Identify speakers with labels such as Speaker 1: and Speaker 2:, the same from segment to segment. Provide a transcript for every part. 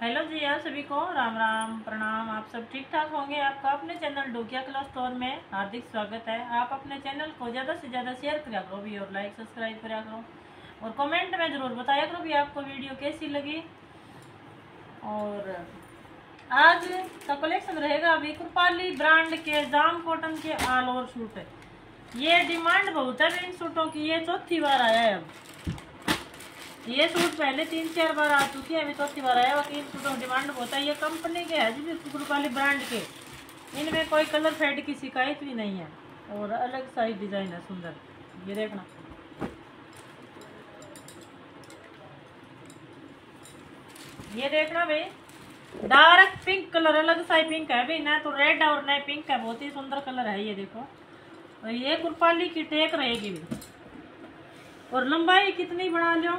Speaker 1: Hello जी, आप सभी को राम राम, प्रणाम। आप सब ठीक ठाक होंगे? आपका अपने चैनल डोकिया क्लास स्टोर में हार्दिक स्वागत है। आप अपने चैनल को ज़्यादा से ज़्यादा शेयर करा करो भी, और लाइक सब्सक्राइब करा करो। और कमेंट में ज़रूर बताया करो भी आपको वीडियो कैसी लगी। और आज का कलेक्शन रहेगा अभी कृपाली ब्रांड के जाम कॉटन के ऑल ओवर सूट ये डिमांड बहुत है इन सूटों की। ये चौथी बार आया है अब। ये सूट पहले तीन चार बार आ चुकी है, अभी तो चौथी बार आया बाकी इन सूटों डिमांड बहुत है। ये कंपनी के है जी वाली ब्रांड के। इनमें कोई कलर फेड की शिकायत भी नहीं है। और अलग साइज़ डिज़ाइन है, सुंदर। ये देखना। ये देखना भाई। डार्क पिंक कलर, अलग सा पिंक है भाई। ना तो रेड और ना पिंक है, बहुत ही सुंदर कलर है ये देखो। और ये कुरपाली की टेक रहेगी भी और लंबाई कितनी बना लो।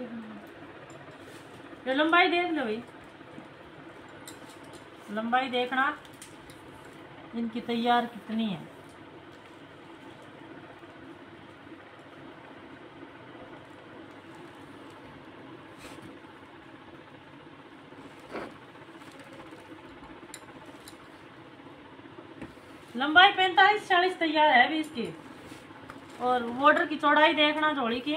Speaker 1: ये लंबाई देख लो भाई। लंबाई देखना, इनकी तैयार कितनी है। लंबाई पैंतालीस, चालीस तैयार है भी इसकी। और बॉर्डर की चौड़ाई देखना जोड़ी की।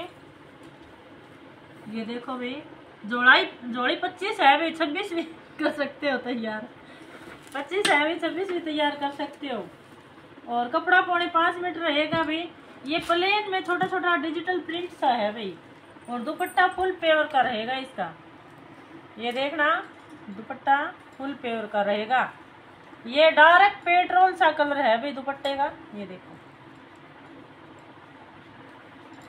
Speaker 1: ये देखो भाई, जोड़ाई, जोड़ी पच्चीस है भाई, छब्बीस भी कर सकते हो तैयार। पच्चीस है भाई, छब्बीस भी तैयार कर सकते हो। और कपड़ा पौने पाँच मीटर रहेगा भाई। ये प्लेन में छोटा छोटा डिजिटल प्रिंट सा है भाई। और दुपट्टा फुल पेवर का रहेगा इसका। ये देखना, दुपट्टा फुल पेवर का रहेगा। ये डार्क पेट्रोल सा कलर है भाई, दुपट्टे का। ये देखो।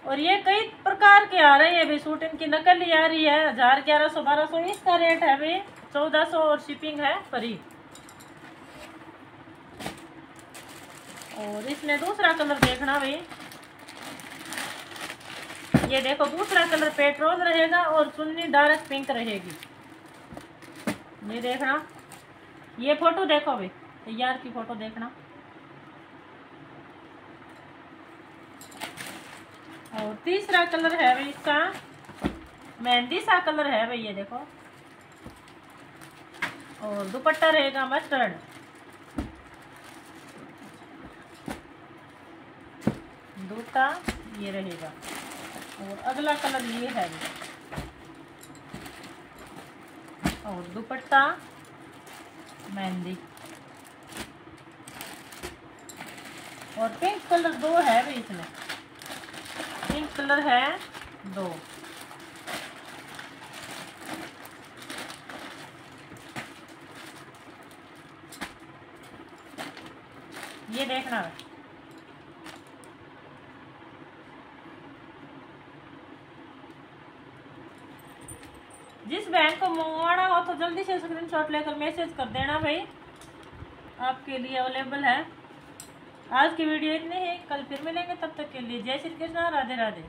Speaker 1: और ये कई प्रकार के आ रहे हैं अभी सूट, इनकी नकल ही आ रही है। हज़ार ग्यारह सौ, बारह सौ, इसका रेट है भाई चौदह सौ और शिपिंग है फ्री। और इसमें दूसरा कलर देखना भाई ये देखो, दूसरा कलर पेट्रोल रहेगा और चुन्नी डार्क पिंक रहेगी। ये देखना। ये फ़ोटो देखो भाई तैयार की फ़ोटो देखना। और तीसरा कलर है भाई इसका। मेहंदी सा कलर है भाई ये देखो। और दुपट्टा रहेगा मस्टर्ड। दूसरा ये रहेगा। और अगला कलर ये है। और दुपट्टा मेहंदी। और पिंक कलर दो है भाई इसमें। पिंक कलर है, दो। ये देखना। जिस बैंक को मंगवाना हो तो जल्दी से स्क्रीनशॉट लेकर मैसेज कर देना भाई। आपके लिए अवेलेबल है। आज की वीडियो इतनी ही। कल फिर मिलेंगे, तब तक के लिए जय श्री कृष्ण, राधे राधे।